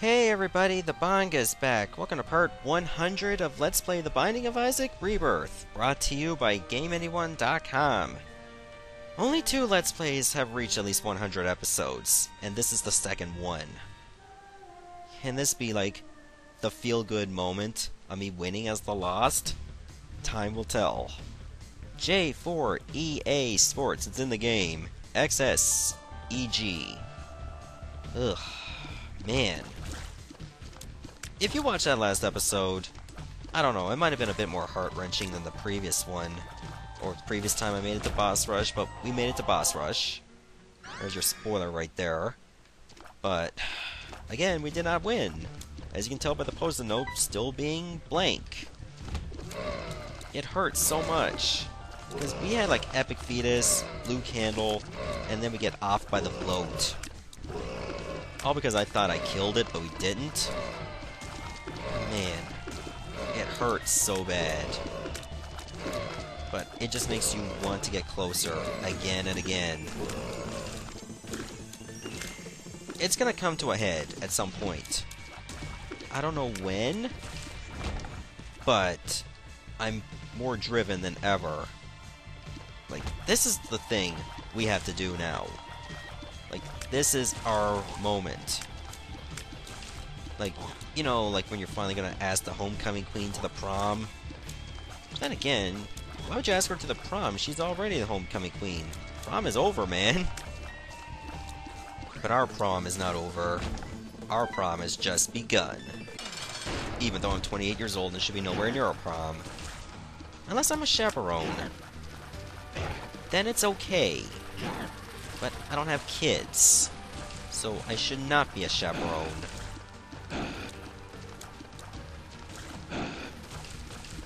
Hey everybody, the Bangaa's back. Welcome to part 100 of Let's Play The Binding of Isaac Rebirth, brought to you by GameAnyone.com. Only two Let's Plays have reached at least 100 episodes, and this is the second one. Can this be like the feel-good moment of me winning as the Lost? Time will tell. J4EA Sports, it's in the game. XSEG. Ugh. Man, if you watched that last episode, I don't know, it might have been a bit more heart-wrenching than the previous one. Or the previous time I made it to Boss Rush, but we made it to Boss Rush. There's your spoiler right there. But, again, we did not win. As you can tell by the post-it note still being blank. It hurts so much. Because we had like Epic Fetus, Blue Candle, and then we get off by the bloat. All because I thought I killed it, but we didn't. Man, it hurts so bad. But it just makes you want to get closer again and again. It's gonna come to a head at some point. I don't know when, but I'm more driven than ever. Like, this is the thing we have to do now. This is our moment. Like, you know, like when you're finally gonna ask the homecoming queen to the prom. Then again, why would you ask her to the prom? She's already the homecoming queen. Prom is over, man. But our prom is not over. Our prom has just begun. Even though I'm 28 years old and should be nowhere near a prom. Unless I'm a chaperone. Then it's okay. But I don't have kids. So I should not be a chaperone.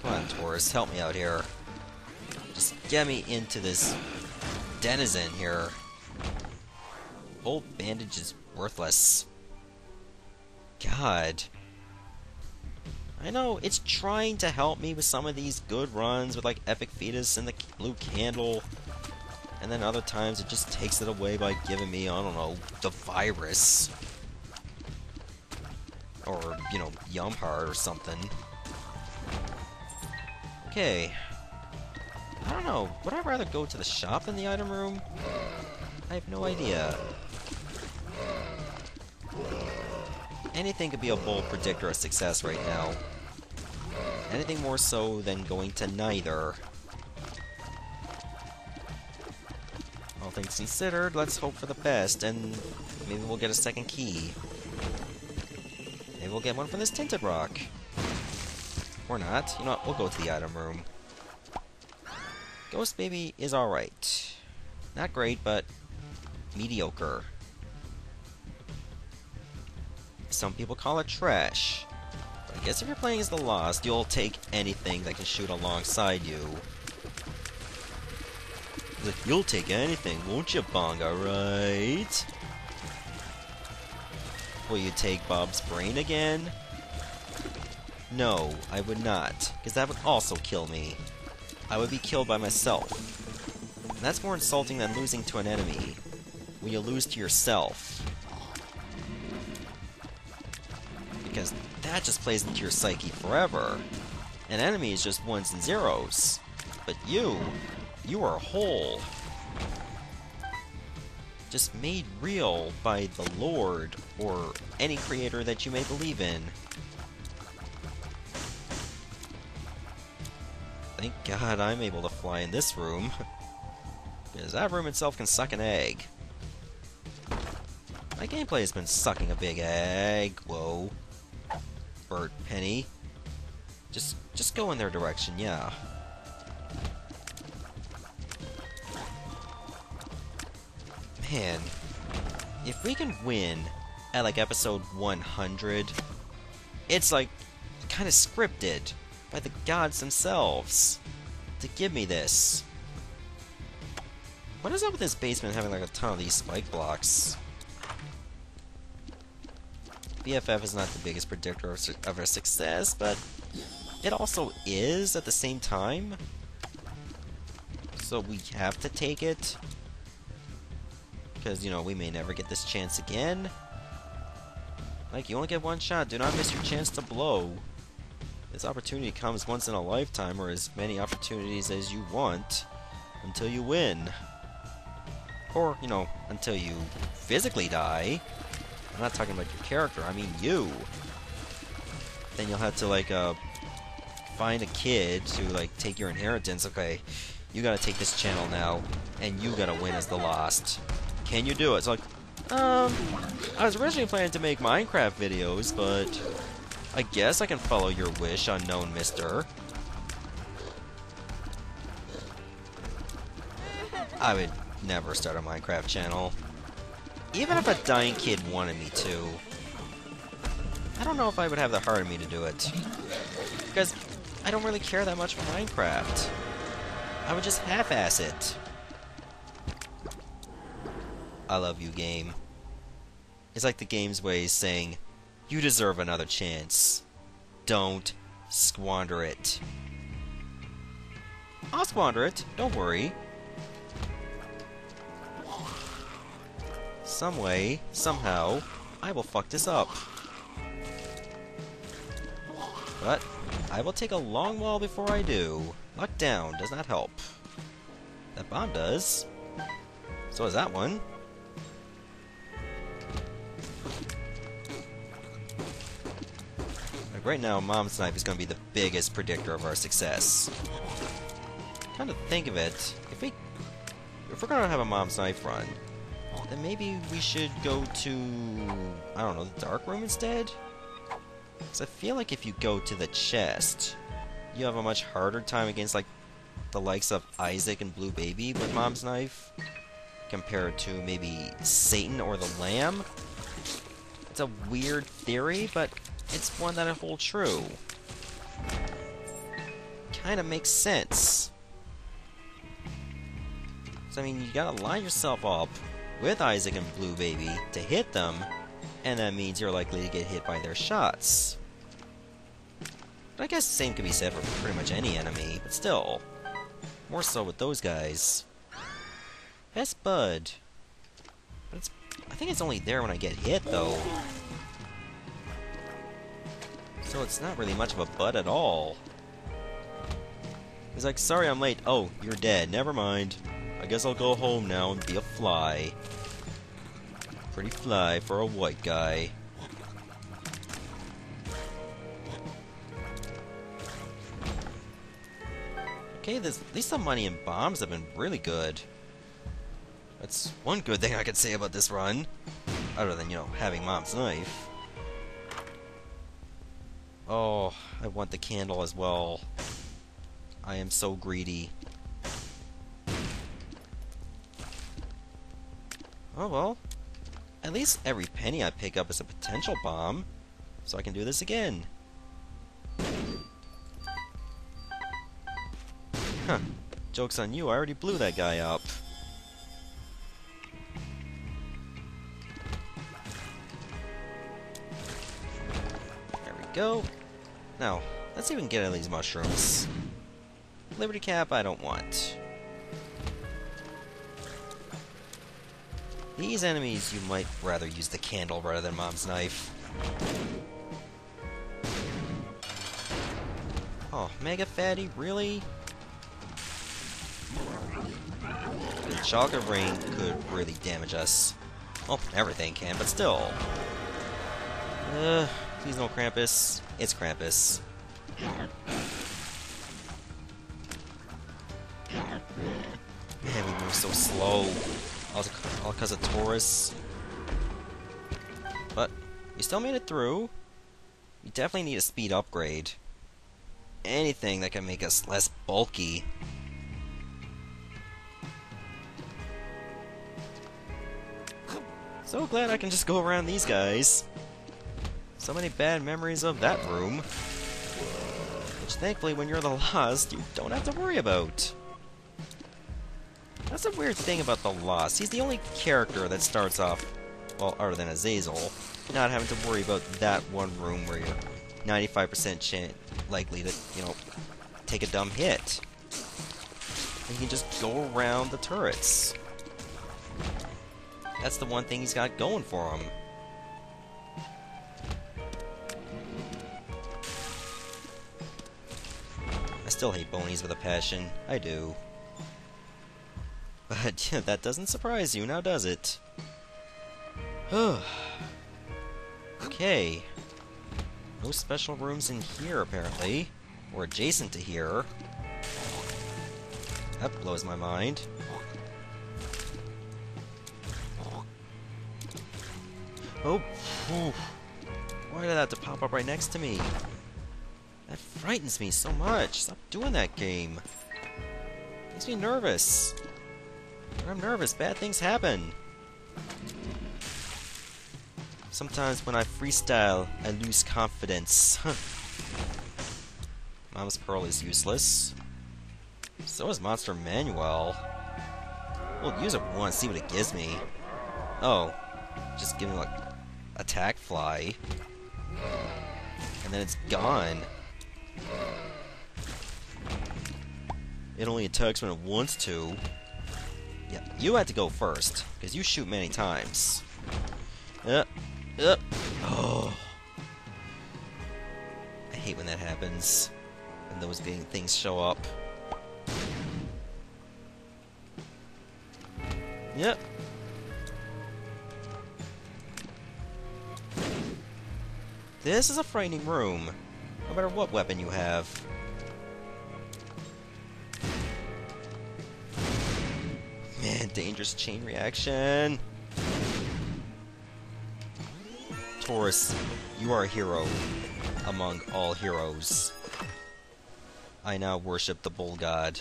Come on, Taurus, help me out here. Just get me into this denizen here. Old bandage is worthless. God. I know, it's trying to help me with some of these good runs with like Epic Fetus and the Blue Candle. And then other times it just takes it away by giving me, I don't know, the virus. Or, you know, Yum Heart or something. Okay. I don't know. Would I rather go to the shop than the item room? I have no idea. Anything could be a bold predictor of success right now. Anything more so than going to neither. Considered, let's hope for the best, and maybe we'll get a second key. Maybe we'll get one from this tinted rock. Or not. You know what? We'll go to the item room. Ghost Baby is alright. Not great, but mediocre. Some people call it trash. But I guess if you're playing as the Lost, you'll take anything that can shoot alongside you. Like, you'll take anything, won't you, Bonga, right? Will you take Bob's brain again? No, I would not, because that would also kill me. I would be killed by myself. And that's more insulting than losing to an enemy, when you lose to yourself. Because that just plays into your psyche forever. An enemy is just ones and zeros. But you, you are whole. Just made real by the Lord, or any creator that you may believe in. Thank God I'm able to fly in this room. because that room itself can suck an egg. My gameplay has been sucking a big egg. Whoa. Burnt Penny. Just just go in their direction, yeah. Man, if we can win at like episode 100, it's like kind of scripted by the gods themselves to give me this. What is up with this basement having like a ton of these spike blocks? BFF is not the biggest predictor of, su of our success, but it also is at the same time. So we have to take it. Because, you know, we may never get this chance again. Like, you only get one shot. Do not miss your chance to blow. This opportunity comes once in a lifetime, or as many opportunities as you want, until you win. Or, you know, until you physically die. I'm not talking about your character, I mean you. Then you'll have to, like, uh, find a kid to, like, take your inheritance. Okay, you gotta take this channel now, and you gotta win as the Lost. Can you do it? It's like, um, I was originally planning to make Minecraft videos, but I guess I can follow your wish, unknown mister. I would never start a Minecraft channel. Even if a dying kid wanted me to. I don't know if I would have the heart in me to do it. Because I don't really care that much for Minecraft. I would just half-ass it. I love you, game. It's like the game's way saying, you deserve another chance. Don't squander it. I'll squander it, don't worry. Some way, somehow, I will fuck this up. But, I will take a long while before I do. Lockdown does not help. That bomb does. So does that one. Right now, Mom's Knife is going to be the biggest predictor of our success. Kind of think of it, if we, if we're going to have a Mom's Knife run, then maybe we should go to, I don't know, the Dark Room instead? Because I feel like if you go to the chest, you have a much harder time against, like, the likes of Isaac and Blue Baby with Mom's Knife, compared to maybe Satan or the Lamb. It's a weird theory, but it's one that I hold true. Kinda makes sense. So, I mean, you gotta line yourself up with Isaac and Blue Baby to hit them, and that means you're likely to get hit by their shots. But I guess the same can be said for pretty much any enemy, but still. More so with those guys. Best Bud. But it's, I think it's only there when I get hit, though. So it's not really much of a butt at all. He's like, sorry I'm late. Oh, you're dead. Never mind. I guess I'll go home now and be a fly. Pretty fly for a white guy. Okay, this, at least the money and bombs have been really good. That's one good thing I could say about this run. Other than, you know, having Mom's knife. Oh, I want the candle as well. I am so greedy. Oh well. At least every penny I pick up is a potential bomb. So I can do this again. Huh. Joke's on you, I already blew that guy up. Go. Now, let's even get at these mushrooms. Liberty Cap I don't want. These enemies, you might rather use the candle rather than Mom's knife. Oh, Mega Fatty, really? The Chocolate Rain could really damage us. Well, everything can, but still. Uh, please no Krampus. It's Krampus. Man, we move so slow. All because of Taurus. But, we still made it through. We definitely need a speed upgrade. Anything that can make us less bulky. So glad I can just go around these guys. So many bad memories of that room. Which thankfully when you're the Lost, you don't have to worry about. That's a weird thing about the Lost. He's the only character that starts off, well, other than Azazel, not having to worry about that one room where you're 95% chance likely to, you know, take a dumb hit. And you can just go around the turrets. That's the one thing he's got going for him. Still hate bonies with a passion. I do. But that doesn't surprise you, now does it? okay. No special rooms in here, apparently. Or adjacent to here. That blows my mind. Oh, why did that have to pop up right next to me? That frightens me so much. Stop doing that game. Makes me nervous. When I'm nervous, bad things happen. Sometimes when I freestyle, I lose confidence. Mom's Pearl is useless. So is Monster Manual. We'll use it once, see what it gives me. Oh, just give me like attack fly. And then it's gone. It only attacks when it wants to. Yeah, you had to go first, because you shoot many times. Yep. Yep. Oh. I hate when that happens. When those things show up. Yep. This is a frightening room, no matter what weapon you have. Dangerous chain reaction. Taurus, you are a hero among all heroes. I now worship the bull god.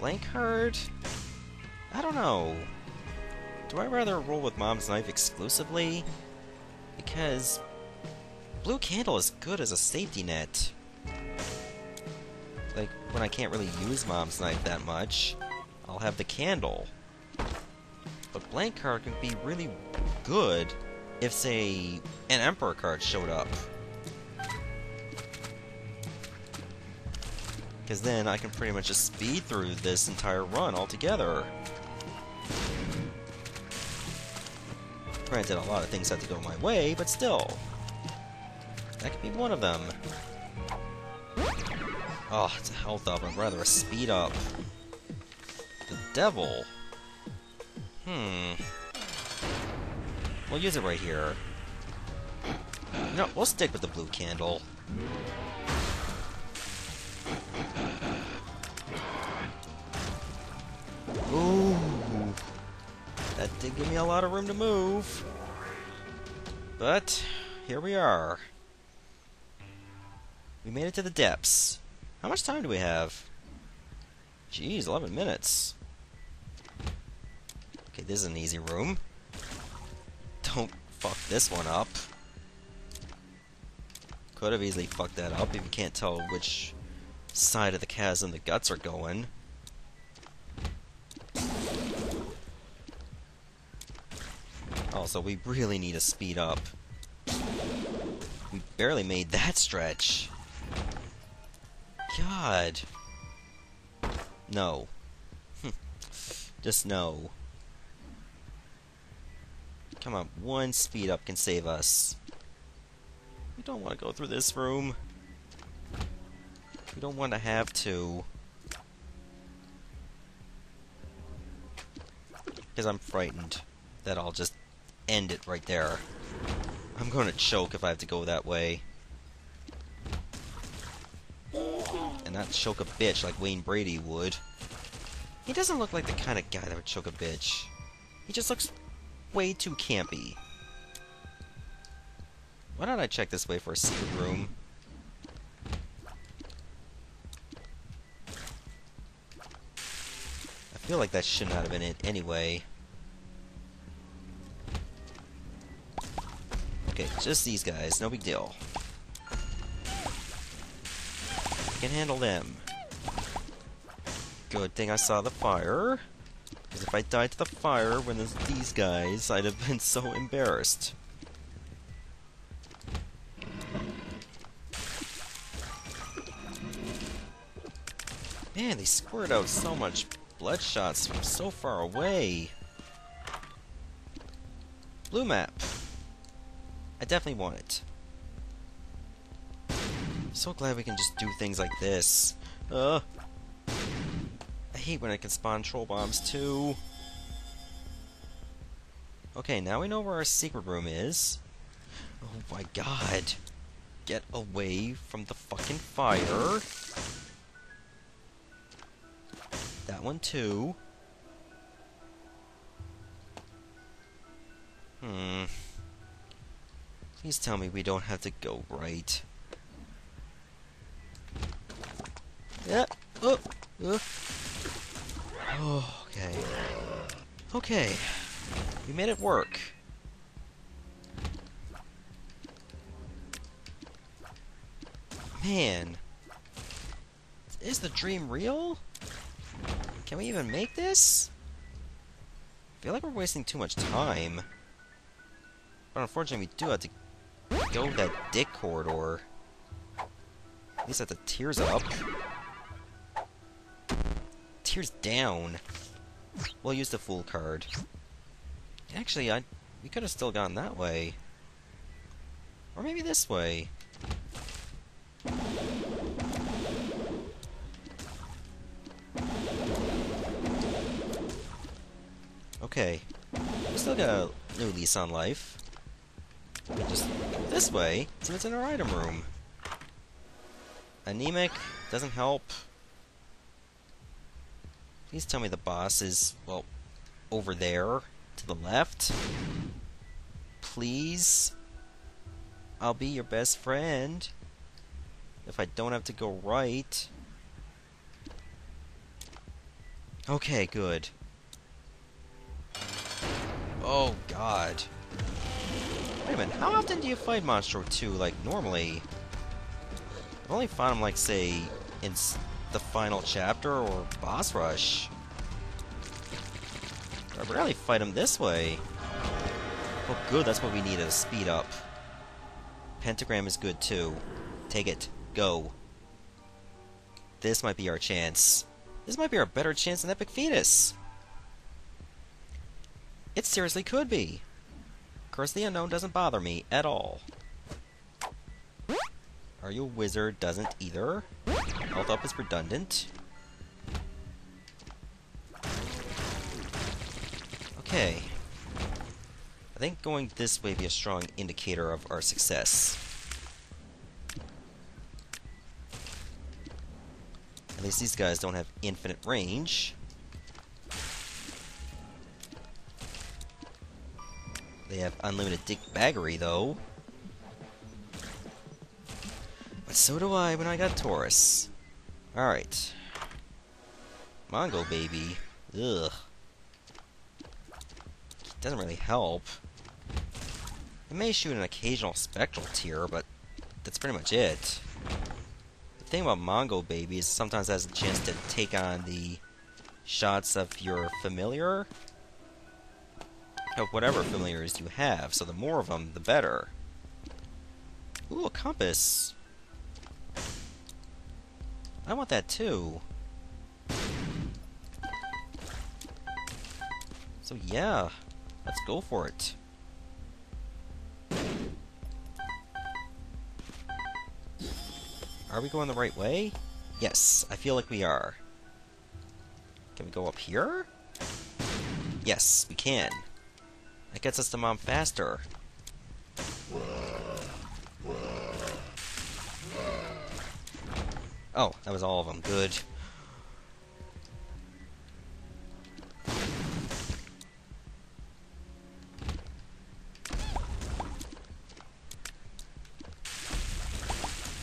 Blank Card? I don't know. Do I rather roll with Mom's Knife exclusively? Because Blue Candle is good as a safety net. Like, when I can't really use Mom's Knife that much, I'll have the candle. But Blank card can be really good if, say, an Emperor card showed up. Because then I can pretty much just speed through this entire run altogether. Granted, a lot of things have to go my way, but still. That could be one of them. Oh, it's a health up, and rather a speed up. Devil. Hmm. We'll use it right here. No, we'll stick with the blue candle. Ooh. That did give me a lot of room to move. But, here we are. We made it to the depths. How much time do we have? Jeez, 11 minutes. Okay, this is an easy room. Don't fuck this one up. Could have easily fucked that up if you can't tell which side of the chasm the guts are going. Also, we really need to speed up. We barely made that stretch. God. No. Just no. Come on, one speed up can save us. We don't want to go through this room. We don't want to have to. Because I'm frightened that I'll just end it right there. I'm going to choke if I have to go that way. And not choke a bitch like Wayne Brady would. He doesn't look like the kind of guy that would choke a bitch. He just looks way too campy. Why don't I check this way for a secret room? I feel like that should not have been it anyway. Okay, just these guys, no big deal. I can handle them. Good thing I saw the fire. Because if I died to the fire when there's these guys, I'd have been so embarrassed. Man, they squirt out so much blood shots from so far away. Blue map. I definitely want it. So glad we can just do things like this. Uh, hate when I can spawn troll bombs too. Okay, now we know where our secret room is. Oh my god. Get away from the fucking fire. That one too. Hmm. Please tell me we don't have to go right. Yeah. Oh. Uh. Oh, okay. Okay. We made it work. Man. Is the dream real? Can we even make this? I feel like we're wasting too much time. But unfortunately, we do have to go that dick corridor. At least have the tears up. Tears down. We'll use the fool card. Actually, I we could have still gone that way. Or maybe this way. Okay. We still got a new lease on life. Just this way, so it's in our item room. Anemic doesn't help. Please tell me the boss is, well, over there, to the left. Please. I'll be your best friend. If I don't have to go right. Okay, good. Oh, God. Wait a minute, how often do you fight Monstro 2, like, normally? I've only fought him, like, say, in the final chapter or boss rush. I rarely fight him this way. Oh, good, that's what we need to speed up. Pentagram is good, too. Take it. Go. This might be our chance. This might be our better chance than Epic Fetus. It seriously could be. Curse the Unknown doesn't bother me at all. Are you a wizard? Doesn't either. Health up is redundant. Okay. I think going this way be a strong indicator of our success. At least these guys don't have infinite range. They have unlimited dick baggery, though. But so do I when I got Taurus. Alright. Mongo baby. Ugh. Doesn't really help. It may shoot an occasional spectral tear, but that's pretty much it. The thing about Mongo Baby is sometimes has a chance to take on the shots of your familiar, of whatever familiars you have, so the more of them, the better. Ooh, a compass. I want that too. So yeah, let's go for it. Are we going the right way? Yes, I feel like we are. Can we go up here? Yes, we can. That gets us to Mom faster. Oh, that was all of them. Good.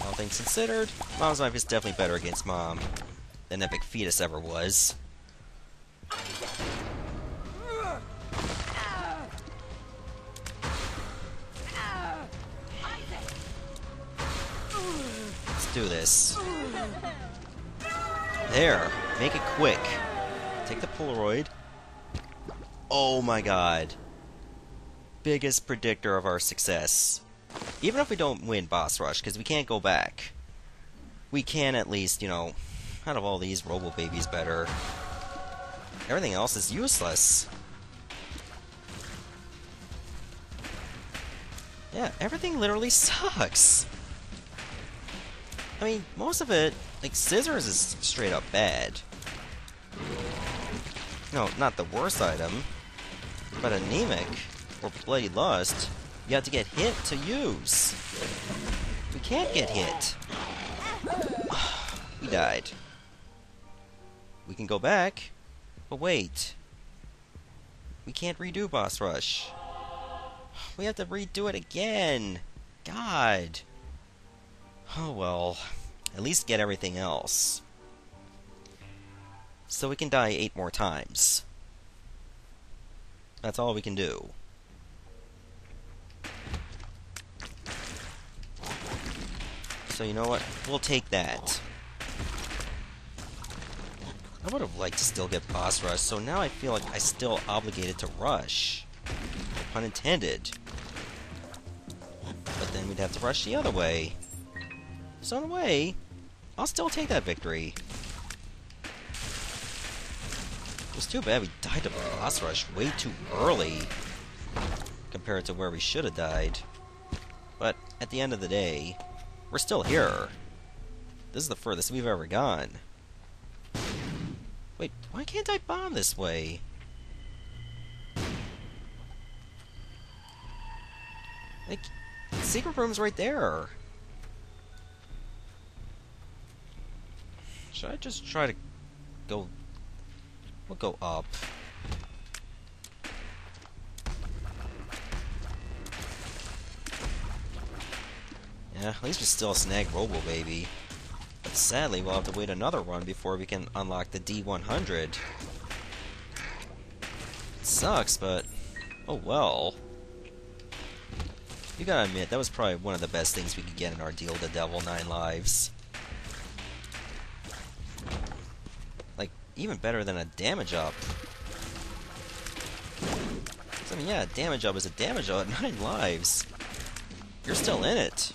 All things considered, Mom's life is definitely better against Mom than Epic Fetus ever was. Let's do this. There. Make it quick. Take the Polaroid. Oh my god. Biggest predictor of our success. Even if we don't win Boss Rush, because we can't go back. We can at least, you know, out of all these, Robo Baby's better. Everything else is useless. Yeah, everything literally sucks. I mean, most of it, like, Scissors is straight up bad. No, not the worst item, but Anemic, or Bloody Lust, you have to get hit to use. We can't get hit. we died. We can go back, but wait. We can't redo Boss Rush. We have to redo it again. God. Oh well. At least get everything else. So we can die eight more times. That's all we can do. So you know what? We'll take that. I would have liked to still get boss rush, so now I feel like I still obligated to rush. Pun intended. But then we'd have to rush the other way. So in a way, I'll still take that victory. It was too bad we died to a boss rush way too early compared to where we should have died. But at the end of the day, we're still here. This is the furthest we've ever gone. Wait, why can't I bomb this way? Like, secret room's right there. Should I just try to go... We'll go up. Yeah, at least we still snag Robo Baby. But sadly, we'll have to wait another run before we can unlock the D100. It sucks, but... Oh well. You gotta admit, that was probably one of the best things we could get in our deal the Devil 9 Lives. Like, even better than a damage up. I mean, yeah, a damage up is a damage up 9 lives. You're still in it.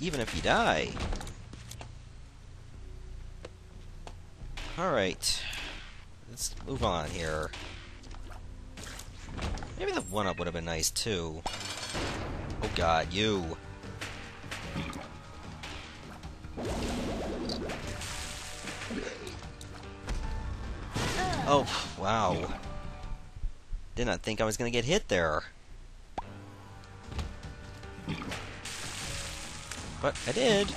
Even if you die. Alright. Let's move on here. Maybe the 1-up would have been nice, too. Oh god, you. Oh, wow. Did not think I was gonna get hit there. But I did.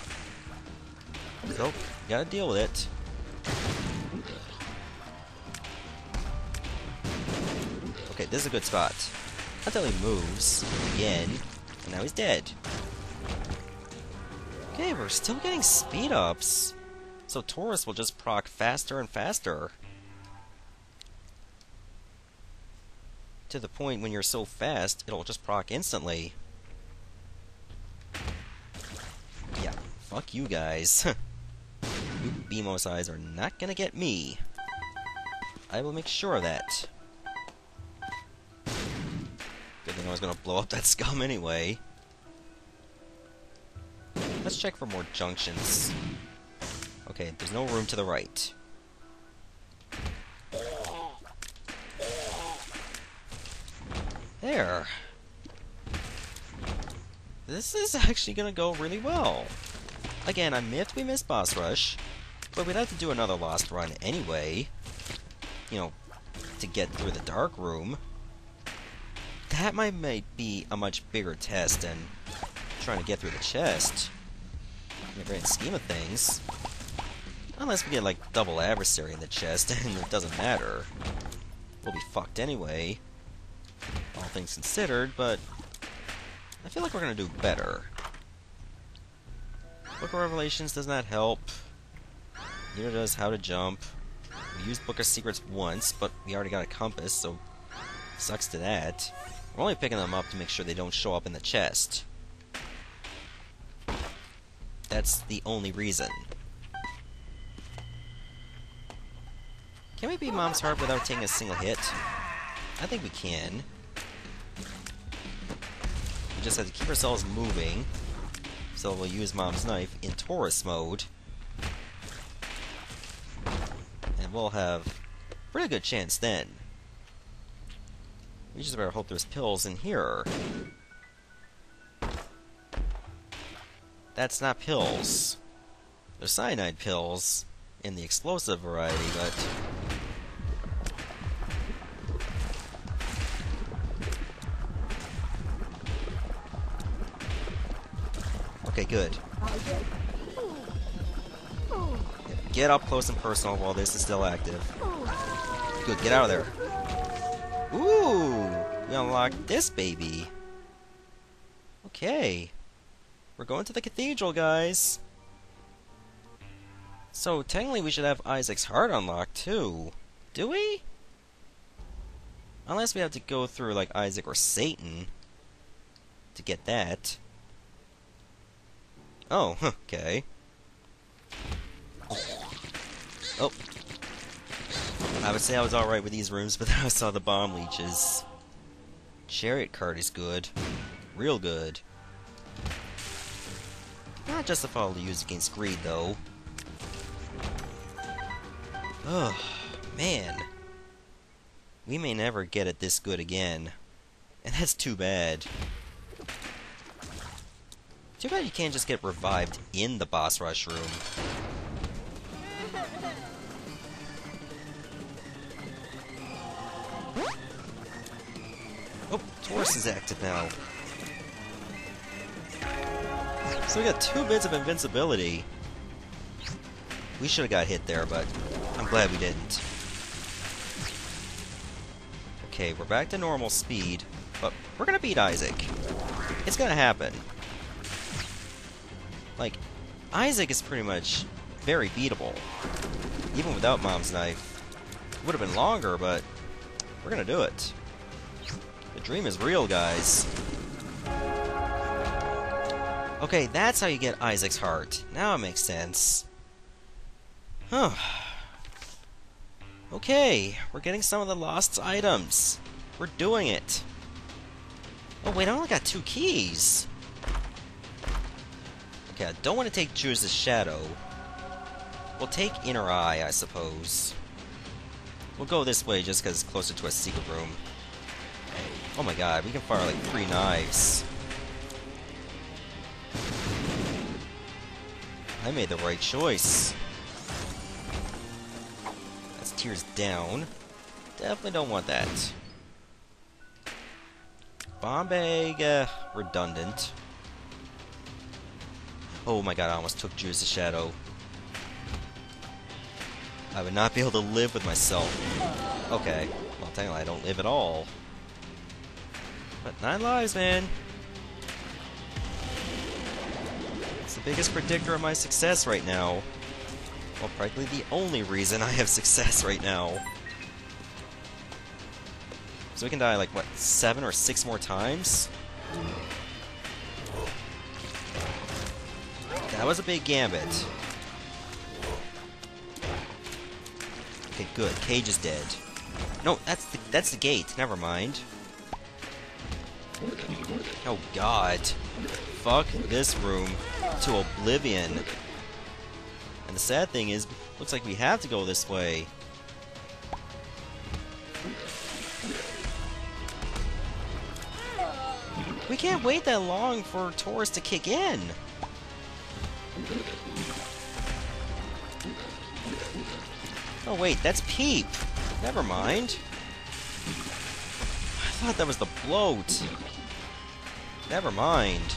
So, gotta deal with it. Okay, this is a good spot. Until he moves again, and now he's dead. Okay, we're still getting speed ups. So Taurus will just proc faster and faster. To the point when you're so fast, it'll just proc instantly. Yeah, fuck you guys. you BMOS eyes are not gonna get me. I will make sure of that. Good thing I was gonna blow up that scum anyway. Let's check for more junctions. Okay, there's no room to the right. There. This is actually gonna go really well. Again, I admit we missed boss rush, but we'd have to do another lost run anyway. You know, to get through the dark room. That might, might be a much bigger test than trying to get through the chest. In the grand scheme of things. Unless we get, like, double adversary in the chest, and it doesn't matter. We'll be fucked anyway all things considered, but I feel like we're going to do better. Book of Revelations does not help. Neither does How to Jump. We used Book of Secrets once, but we already got a compass, so sucks to that. We're only picking them up to make sure they don't show up in the chest. That's the only reason. Can we beat Mom's Heart without taking a single hit? I think we can. We just have to keep ourselves moving. So we'll use Mom's Knife in Taurus mode. And we'll have pretty good chance then. We just better hope there's pills in here. That's not pills. There's cyanide pills in the explosive variety, but good. Get up close and personal while this is still active. Good, get out of there. Ooh! We unlocked this baby. Okay. We're going to the cathedral, guys. So, technically we should have Isaac's heart unlocked, too. Do we? Unless we have to go through, like, Isaac or Satan to get that. Oh, okay. Oh. I would say I was alright with these rooms, but then I saw the bomb leeches. Chariot card is good. Real good. Not just a follow to use against greed, though. Oh, man. We may never get it this good again. And that's too bad. Too bad you can't just get revived in the boss rush room. Oh, Taurus is active now. So we got two bits of invincibility. We should have got hit there, but I'm glad we didn't. Okay, we're back to normal speed, but we're gonna beat Isaac. It's gonna happen. Isaac is pretty much very beatable. Even without Mom's knife. It would have been longer, but we're gonna do it. The dream is real, guys. Okay, that's how you get Isaac's heart. Now it makes sense. Huh. Okay, we're getting some of the lost items. We're doing it. Oh wait, I only got two keys. Okay, I don't want to take Judas' Shadow. We'll take Inner Eye, I suppose. We'll go this way just because it's closer to a secret room. Oh my god, we can fire like three knives. I made the right choice. That's tears down. Definitely don't want that. Bomb Bag, uh, redundant. Oh my god, I almost took Judas' Shadow. I would not be able to live with myself. Okay, well technically I don't live at all. But nine lives, man. It's the biggest predictor of my success right now. Well, practically the only reason I have success right now. So we can die like, what, seven or six more times? That was a big gambit. Okay, good. Cage is dead. No, that's the that's the gate. Never mind. Oh god. Fuck this room to oblivion. And the sad thing is, looks like we have to go this way. We can't wait that long for Taurus to kick in. Oh wait, that's Peep. Never mind. I thought that was the bloat. Never mind.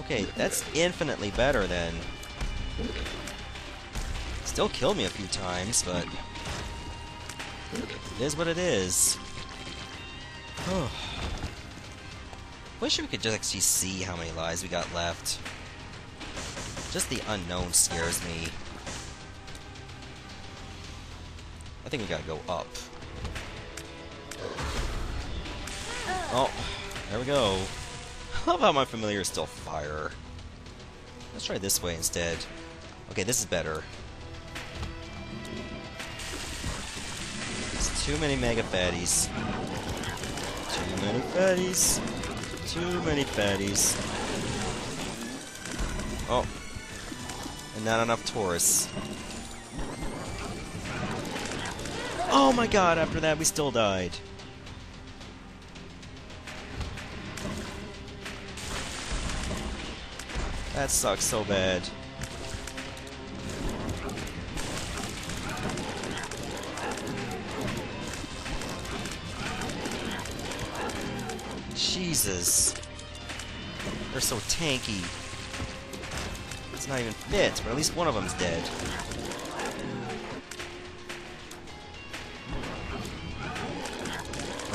Okay, that's infinitely better then. Still killed me a few times, but... It is what it is. Wish we could just actually see how many lives we got left. Just the unknown scares me. Think we gotta go up. Oh, there we go. I love how my familiar is still fire. Let's try this way instead. Okay, this is better. It's too many mega fatties. Too many fatties. Too many fatties. Oh, and not enough Taurus. Oh my god, after that we still died. That sucks so bad. Jesus. They're so tanky. It's not even fit, but at least one of them's dead.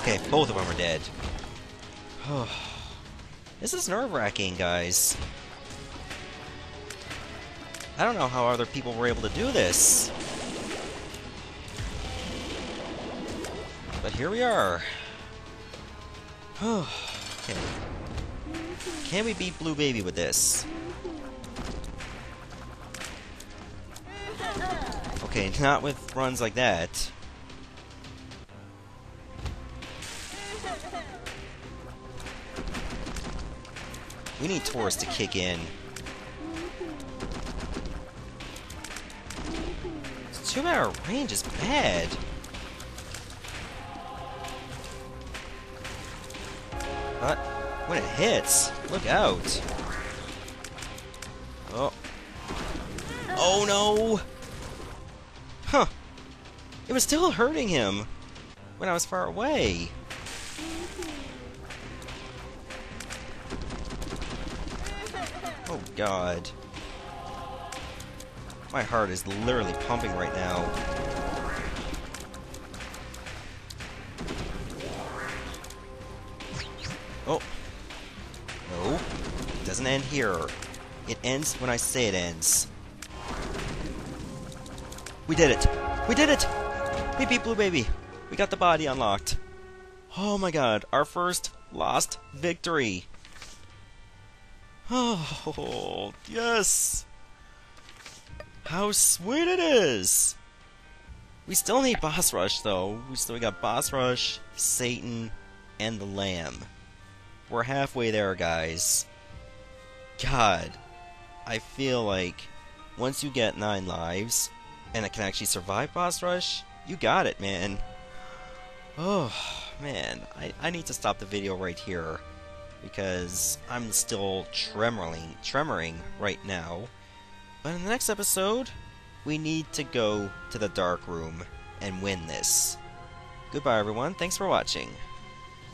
Okay, both of them are dead. this is nerve-wracking, guys. I don't know how other people were able to do this. But here we are. okay. Can we beat Blue Baby with this? Okay, not with runs like that. We need Taurus to kick in. Two hour range is bad. But when it hits, look out. Oh. Oh no! Huh. It was still hurting him when I was far away. God. My heart is literally pumping right now. Oh. No. It doesn't end here. It ends when I say it ends. We did it! We did it! We beat Blue Baby! We got the body unlocked. Oh my god, our first lost victory! Oh, yes! How sweet it is! We still need Boss Rush, though. We still got Boss Rush, Satan, and the Lamb. We're halfway there, guys. God, I feel like once you get nine lives, and it can actually survive Boss Rush, you got it, man. Oh, man. I, I need to stop the video right here because I'm still tremoring, tremoring right now. But in the next episode, we need to go to the dark room and win this. Goodbye, everyone. Thanks for watching.